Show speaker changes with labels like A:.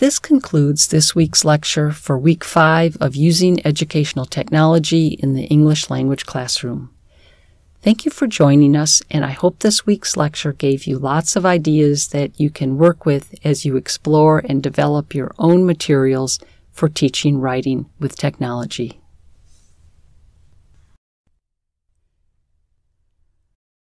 A: This concludes this week's lecture for week five of Using Educational Technology in the English Language Classroom. Thank you for joining us, and I hope this week's lecture gave you lots of ideas that you can work with as you explore and develop your own materials for teaching writing with technology.